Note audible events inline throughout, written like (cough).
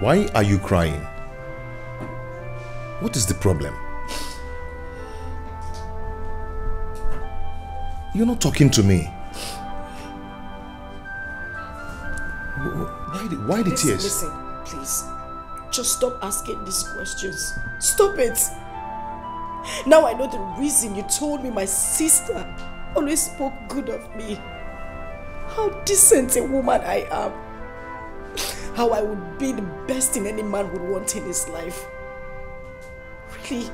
Why are you crying? What is the problem? You're not talking to me. Why the, why the listen, tears? Listen, please. Just stop asking these questions. Stop it. Now I know the reason you told me my sister always spoke good of me. How decent a woman I am. How I would be the best thing any man would want in his life. Really?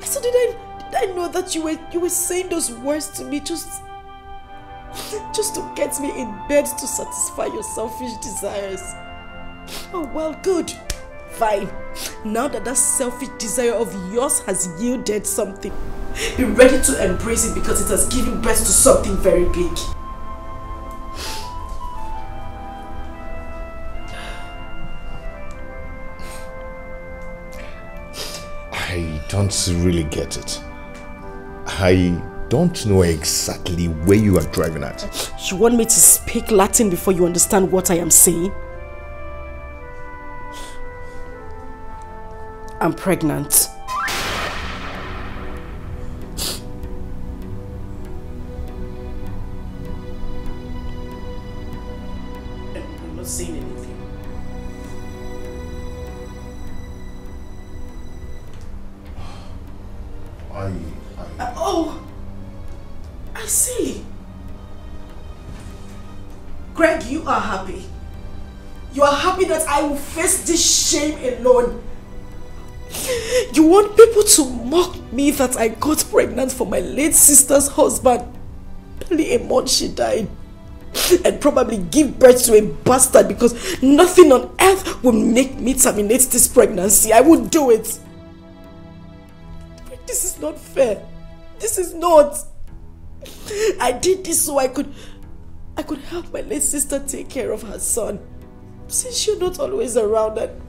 So did I did I know that you were you were saying those words to me just just to get me in bed to satisfy your selfish desires? Oh well, good. Fine. Now that that selfish desire of yours has yielded something, be ready to embrace it because it has given birth to something very big. Don't really get it. I don't know exactly where you are driving at. You want me to speak Latin before you understand what I am saying? I'm pregnant. See. Greg, you are happy. You are happy that I will face this shame alone. You want people to mock me that I got pregnant for my late sister's husband. Barely a month she died. And probably give birth to a bastard because nothing on earth will make me terminate this pregnancy. I would do it. This is not fair. This is not. (laughs) I did this so I could I could help my late sister take care of her son. Since you're not always around and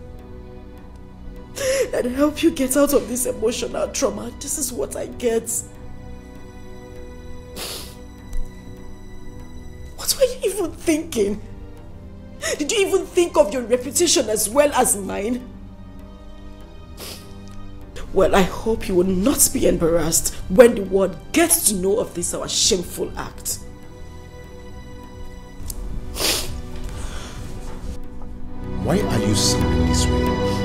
and help you get out of this emotional trauma. This is what I get. What were you even thinking? Did you even think of your reputation as well as mine? Well, I hope you will not be embarrassed when the world gets to know of this our shameful act. Why are you sounding this way?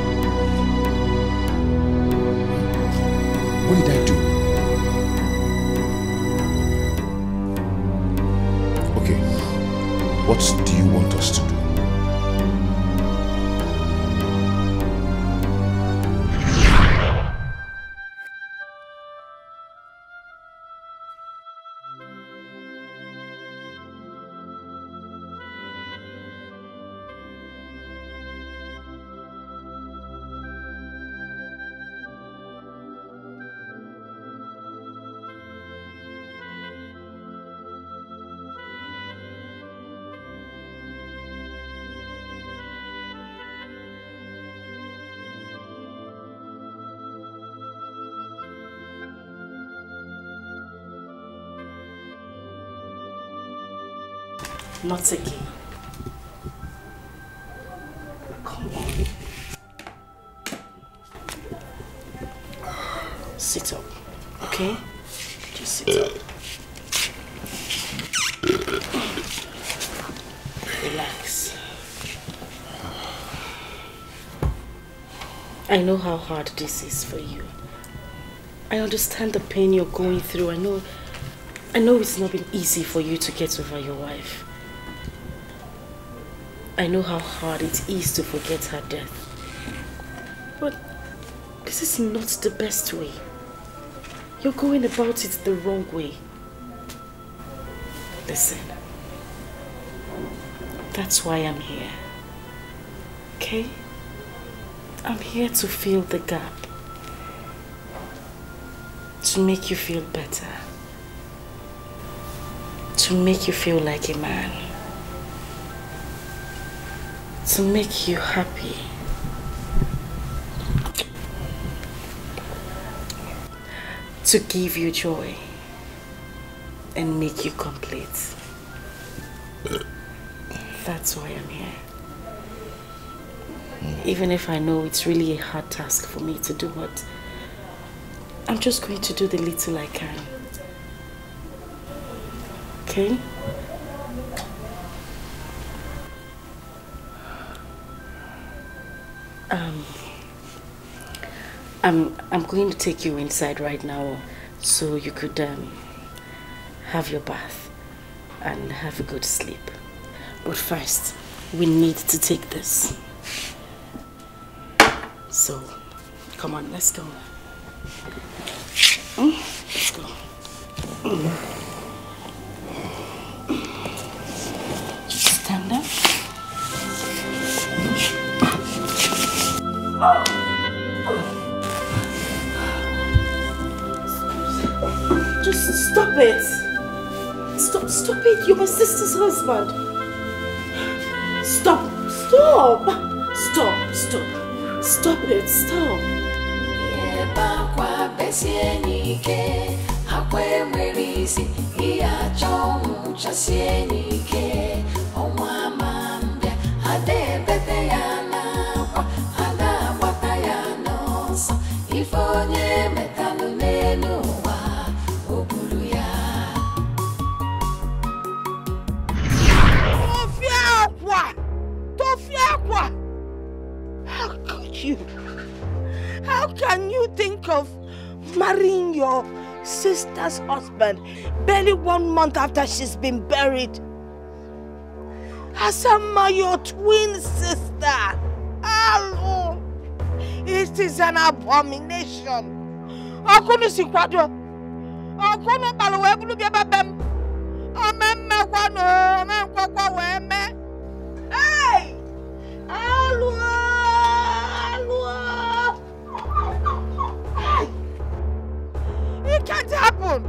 Not again. Come on. Sit up, okay? Just sit up. Relax. I know how hard this is for you. I understand the pain you're going through. I know I know it's not been easy for you to get over your wife. I know how hard it is to forget her death. But this is not the best way. You're going about it the wrong way. Listen. That's why I'm here. Okay? I'm here to fill the gap. To make you feel better. To make you feel like a man. To make you happy. To give you joy. And make you complete. That's why I'm here. Even if I know it's really a hard task for me to do, but I'm just going to do the little I can. Okay? I'm I'm going to take you inside right now, so you could um, have your bath and have a good sleep. But first, we need to take this. So, come on, let's go. Mm, Let's go. Stand up. Just it. Stop, stop it. You're my sister's husband. Stop, stop. Stop, stop. Stop it, stop. Sister's husband barely one month after she's been buried? Asama, your twin sister! Hello! It is an abomination! Kwado! Ọkùnrin balùwẹ̀ wee bulu bịa bebe m! Omemmekwanụ! Omenkwakwa wee mee! It can't!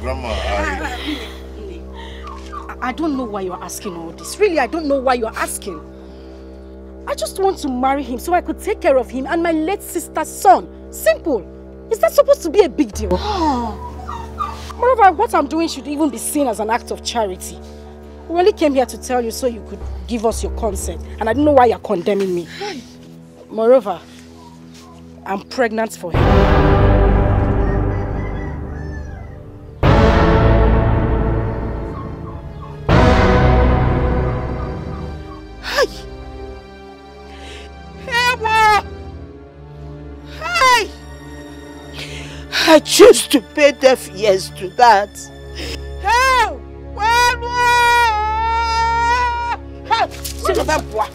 Grandma, ah, ah, I, I don't know why you're asking all this. Really, I don't know why you're asking. I just want to marry him so I could take care of him and my late sister's son. Simple. Is that supposed to be a big deal? (gasps) Moreover, what I'm doing should even be seen as an act of charity. We only came here to tell you so you could give us your consent. And I don't know why you're condemning me. Moreover, I'm pregnant for him. I choose to pay deaf ears to that. Hey! Son of a boy!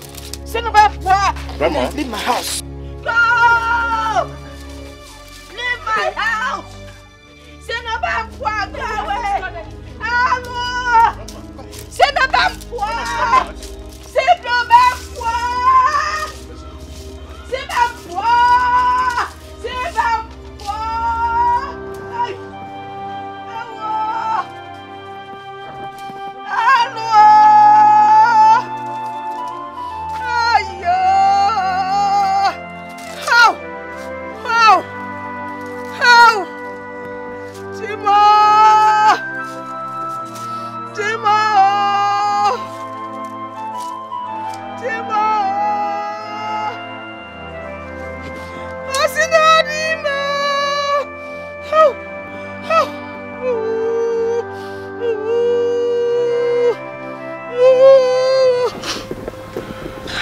Son of a boy! Grandma? Leave my house! Go! Leave my house! Son of a boy! Go away! Hello! Son of a boy!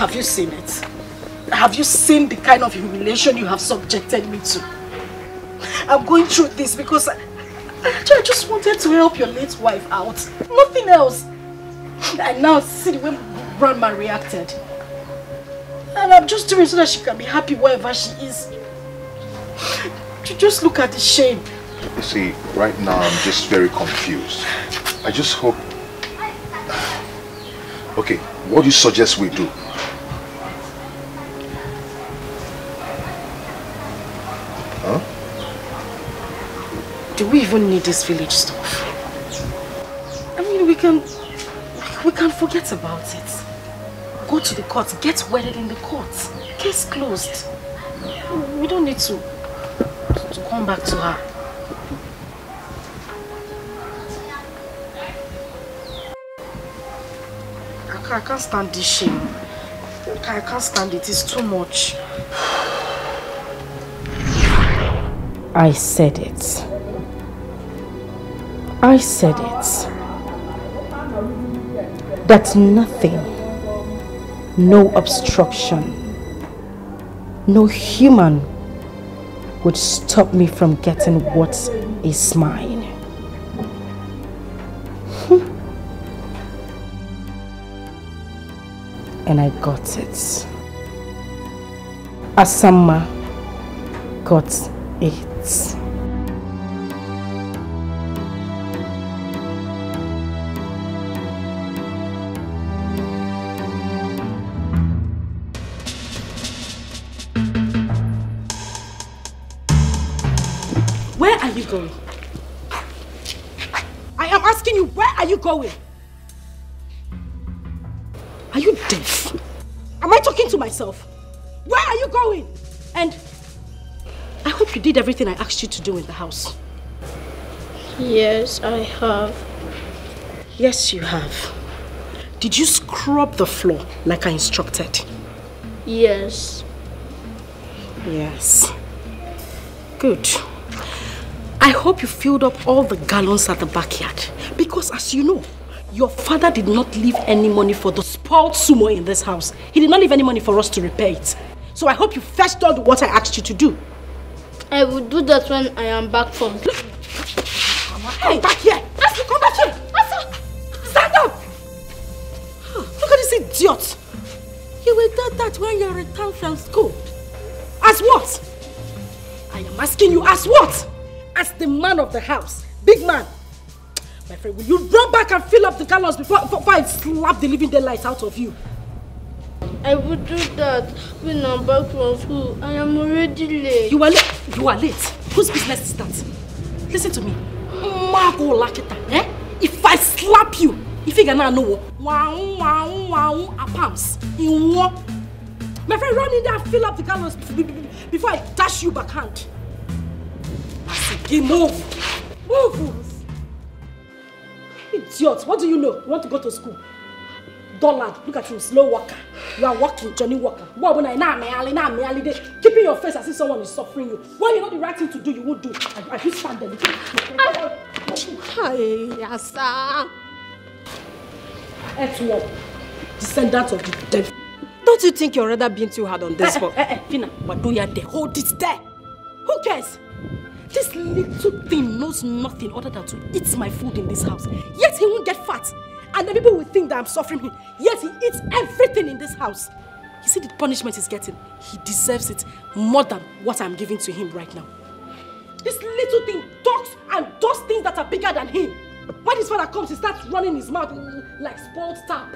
Have you seen it? Have you seen the kind of humiliation you have subjected me to? I'm going through this because I, I just wanted to help your late wife out. Nothing else. And now see the way grandma reacted. And I'm just doing so that she can be happy wherever she is. Just look at the shame. You see, right now I'm just very confused. I just hope... (sighs) Okay, what do you suggest we do? Do we even need this village stuff? I mean, we can... We can forget about it. Go to the court, get wedded in the court. Case closed. We don't need to, to come back to her. I can't stand this shame. I can't stand it. It's too much. I said it. I said it. That nothing, no obstruction, no human would stop me from getting what is mine. Hmm. and I got it. Asanwa got it. Going? Are you deaf? Am I talking to myself? Where are you going? And I hope you did everything I asked you to do in the house. Yes, I have. Yes, you have. Did you scrub the floor like I instructed? Yes. Yes. Good. I hope you filled up all the gallons at the backyard. Because as you know, your father did not leave any money for the spoiled sumo in this house. He did not leave any money for us to repair it. So I hope you fetched all water I asked you to do. I will do that when I am back from. Hey, back here! Ask you come back here! Asa! Stand up! Look at this idiot! You will do that when you return from school. As what? I am asking you as what? As the man of the house. Big man. My friend, will you run back and fill up the gallons before, before I slap the living daylights out of you? I will do that when I'm back from school. I am already late. You are late. You are late. Whose business is that? Listen to me. Mago Lakita, eh? If I slap you, if you cannot know, wow, wow, wow, a pumps. In what? My friend, run in there and fill up the gallons before I dash you backhand. Asiki, move. Move. Idiot, what do you know? You want to go to school? Dullard, look at you, slow walker. You are walking, Johnny Walker. I keeping your face as if someone is suffering you. When you know the right thing to do, you would do. And you stand there. Hi, Asa. Etuo, descendant of the dead. Don't you think you're rather being too hard on this Eh, one? eh, eh, Fina, but do ya there? Hold it there. Who cares? This little thing knows nothing other than to eat my food in this house. Yet he won't get fat. And the people will think that I'm suffering him. Yet he eats everything in this house. You see the punishment he's getting? He deserves it more than what I'm giving to him right now. This little thing talks and does things that are bigger than him. When his father comes, he starts running his mouth like spoiled tap.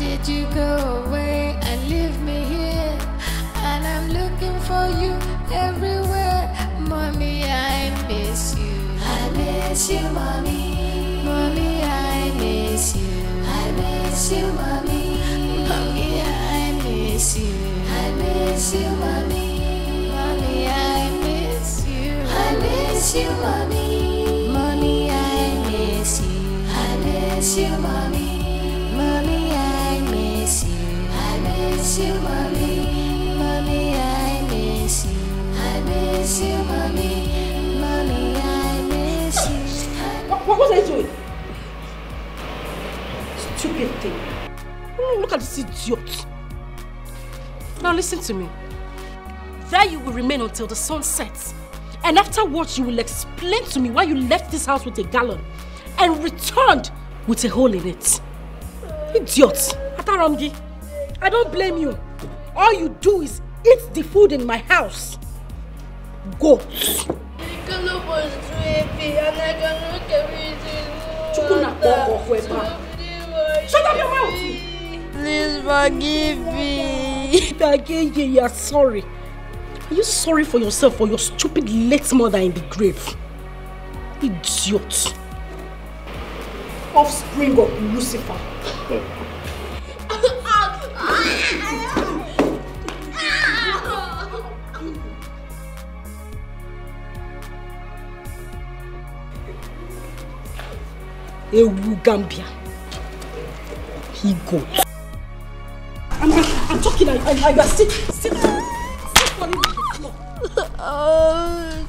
Did you go away and leave me here? And I'm looking for you everywhere. Mommy, I miss you. I miss you, mommy. Mommy, I miss you. I miss you, mommy. Mommy, I miss you. I miss you, mommy. Mommy, I miss you. I miss you, mommy. Mommy, I miss you. I miss you, mommy. I miss you. Mommy. Mommy, I miss you. What, was I doing? Stupid thing. Look at this idiot. Now listen to me. There you will remain until the sun sets. And afterwards you will explain to me why you left this house with a gallon and returned with a hole in it. Idiot. Ataramgi, I don't blame you. All you do is eat the food in my house. Go. Was too and I cannot carry. Shut up your mouth. Please forgive me. Again, you are sorry. Are you sorry for yourself or your stupid late mother in the grave? Idiot. Offspring of Lucifer. Ewu Gambia. He go. I'm, I'm talking, I, I, I, I Sick. sit, sit for him like a clock. Oh,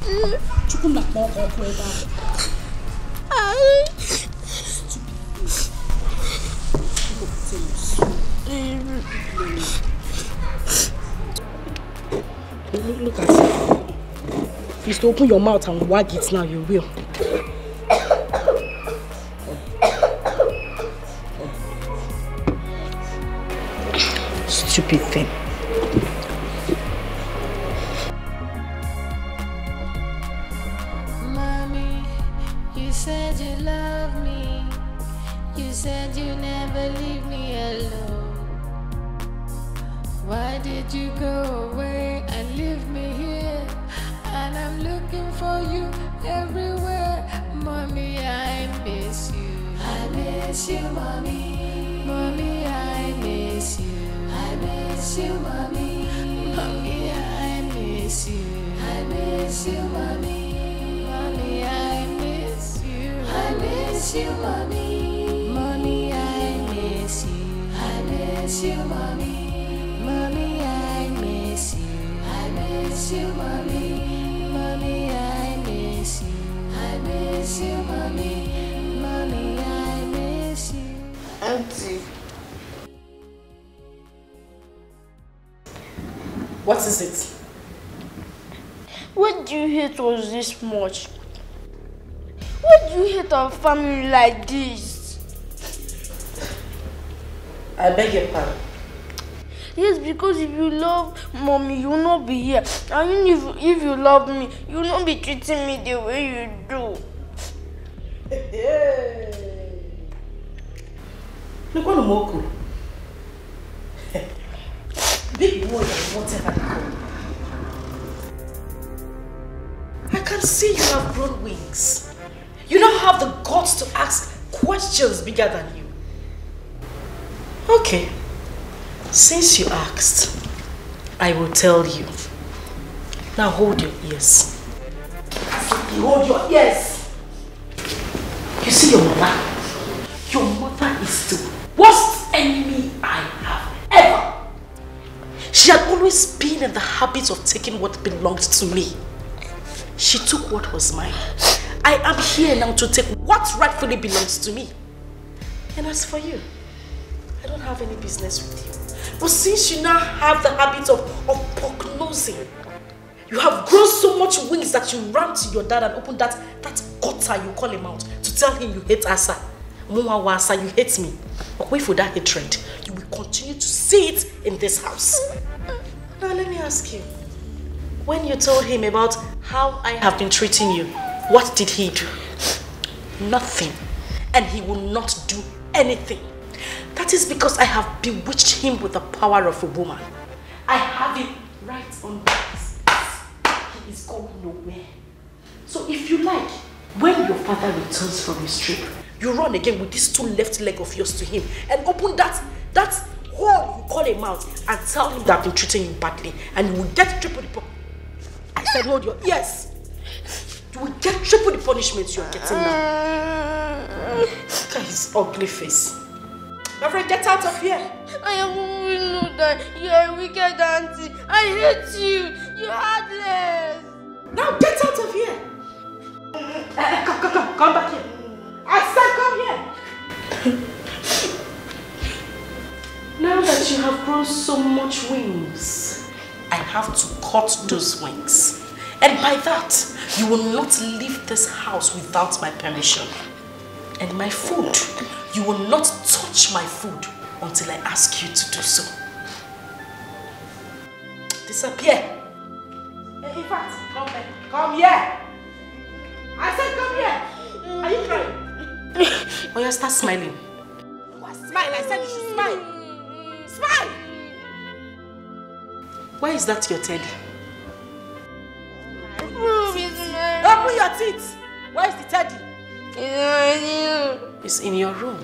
Look, look at it. If you open your mouth and wag it now, you will. everything. Miss you, mommy. Mommy, I miss you. I miss you, mommy. Mommy, I miss you. Auntie, What is it? What do you hate us this much? What do you hate our family like this? I beg your pardon. Yes, because if you love mommy, you will not be here. And if, if you love me, you will not be treating me the way you do. Nekwana Moko. (laughs) Big boy whatever they call you. I can see you have grown wings. You now have the guts to ask questions bigger than you. Okay. Since you asked, I will tell you. Now hold your ears. Hold your ears. You see your mother? Your mother is the worst enemy I have ever. She had always been in the habit of taking what belonged to me. She took what was mine. I am here now to take what rightfully belongs to me. And as for you, I don't have any business with you. But since you now have the habit of, of prognosing, you have grown so much wings that you ran to your dad and opened that, that gutter you call him out to tell him you hate Asa. Mwa Wasa, you hate me. But wait for that hatred. You will continue to see it in this house. Now let me ask you. When you told him about how I have been treating you, what did he do? Nothing. And he will not do anything. That is because I have bewitched him with the power of a woman. I have him right on this. He is going nowhere. So if you like, when your father returns from his trip, you run again with this two left leg of yours to him and open that that hole you call a mouth and tell him that I've been treating you badly and you will get triple the I said hold your yes. You will get triple the punishment you are getting now. Look at his ugly face. My friend, get out of here. I am we know that you are a wicked auntie. I hate you. You're heartless. Now get out of here. Eh, eh, come, come, come, come back here. I said come here. (laughs) now that you have grown so much wings, I have to cut those wings. And by that, you will not leave this house without my permission. And my food, you will not touch my food until I ask you to do so. Disappear. Eh, In fact, come here. Come here. I said come here. Are you crying? (laughs) oh, yeah, start smiling. Smile. I said you should smile. Smile. Where is that your teddy? Prove it's mine. Open your teeth. Where is the teddy? It's in your room.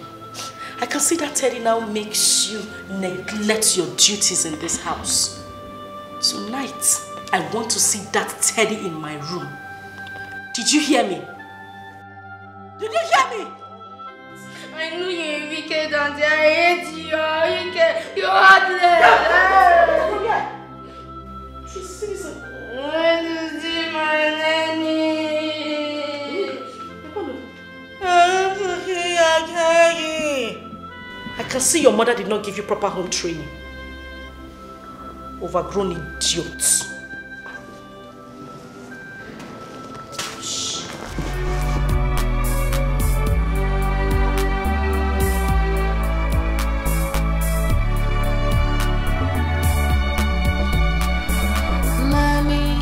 I can see that teddy now makes you neglect your duties in this house. Tonight, I want to see that teddy in my room. Did you hear me? Did you hear me? I know you're wicked auntie. I hate you. You're wicked. You're heartless. (laughs) Come here. She sees it. I see my nanny. I can see your mother did not give you proper home training. Overgrown idiot. Mommy,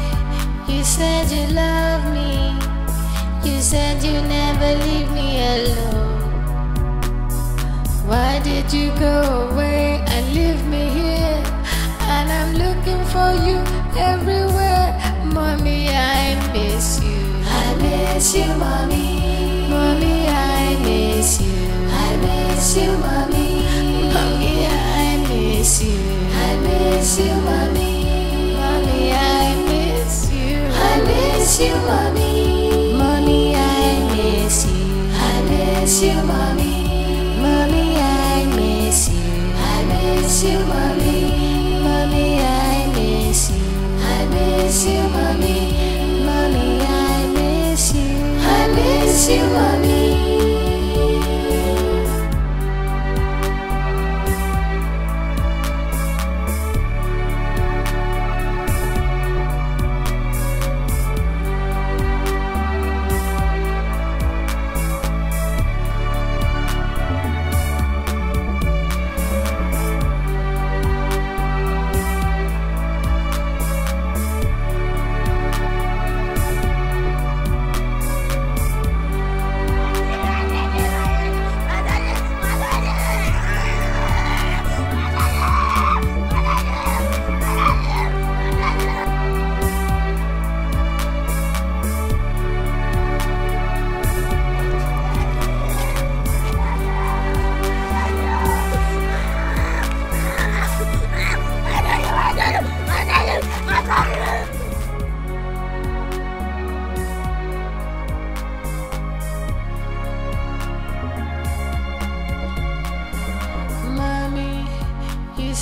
you said you love me. You said you never leave me alone. Did you go away and leave me here? And I'm looking for you everywhere. Mommy, I miss you. I miss you, mommy. Mommy, I miss you. I miss you, mommy. Mommy, I miss you. I miss you, mommy. Mommy, I miss you. I miss you, mommy. Mommy, I miss you. I miss you. Mommy, you, mommy. I miss you. I miss you, I miss you. I miss you.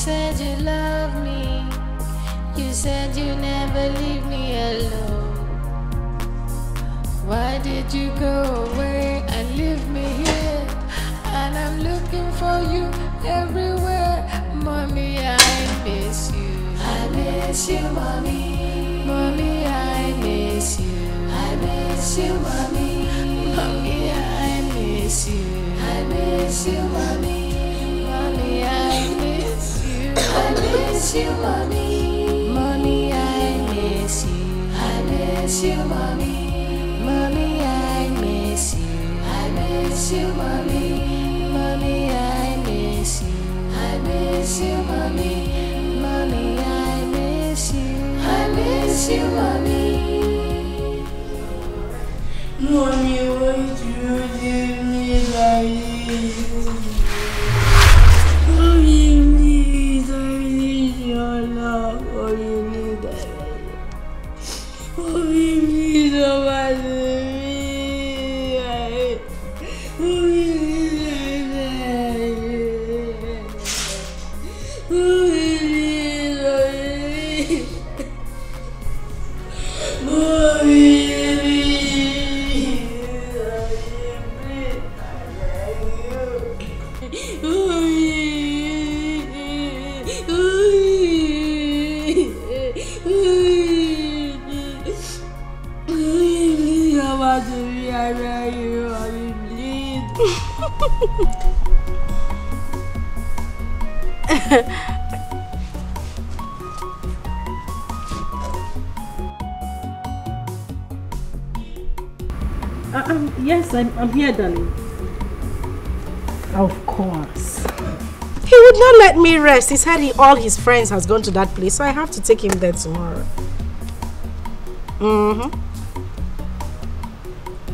Said you love me. You said you never leave me alone. Why did you go away and leave me here? And I'm looking for you everywhere. Mommy, I miss you. I miss you, mommy. Mommy, I miss you. I miss you, mommy. Mommy, I miss you. I miss you, mommy. I miss you, mommy. Mommy, I miss you. I miss you, mommy. Mommy, I miss you. I miss you, mommy. Mommy, I miss you. I miss you, mommy. Mommy, I miss you. I miss you, mommy. Mommy, rest. He said he, all his friends has gone to that place, so I have to take him there tomorrow. Mm-hmm.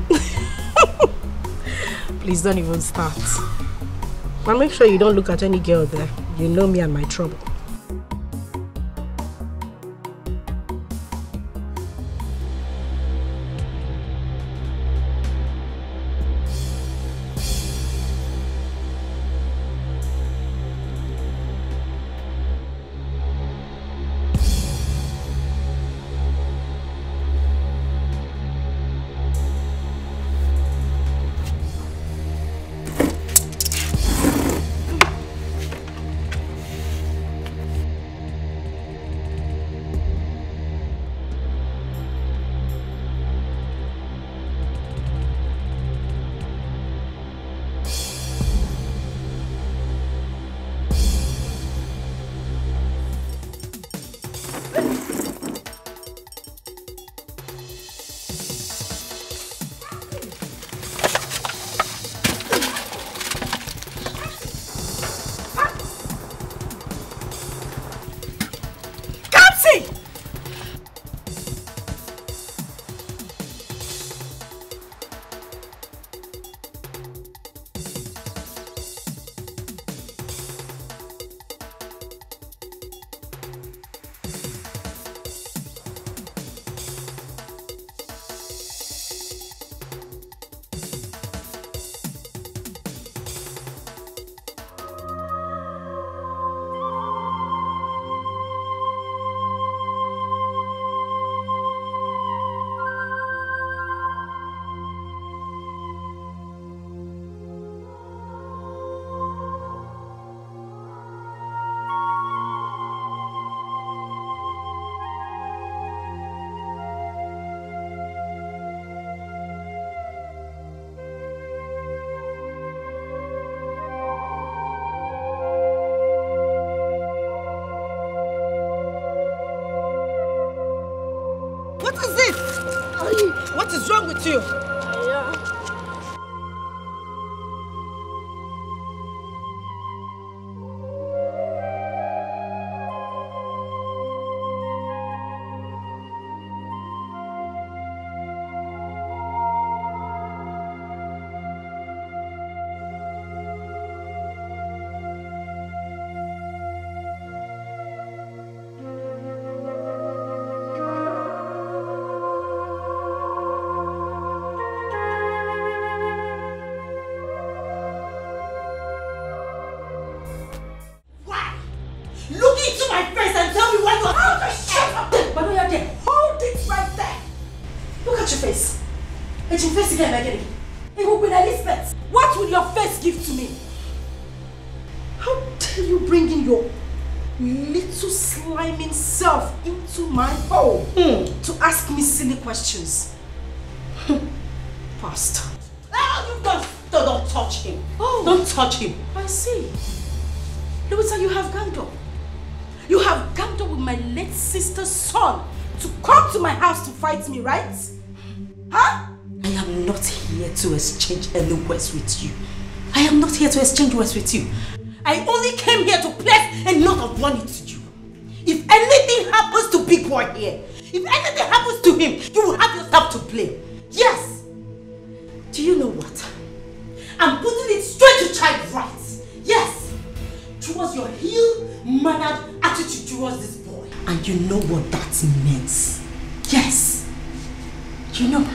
(laughs) Please don't even start. And make sure you don't look at any girl there. You know me and my trouble. 수. Is wrong with you? Ejin face again, again. It will be Elizabeth. What will your face give to me? How dare you bring in your little sliming self into my home to ask me silly questions? (laughs) Bastard. Oh, you don't, don't, don't touch him. Oh. Don't touch him. I see. Louisa, you have ganged up. You have ganged up with my late sister's son to come to my house to fight me, right? Huh? I am not here to exchange any words with you. I am not here to exchange words with you. I only came here to place a note of warning to you. If anything happens to Big Boy here, if anything happens to him, you will have yourself to blame. Yes! Do you know what? I'm putting it straight to child rights. Yes! Towards your ill-mannered attitude towards this boy. And you know what that means. Yes! You know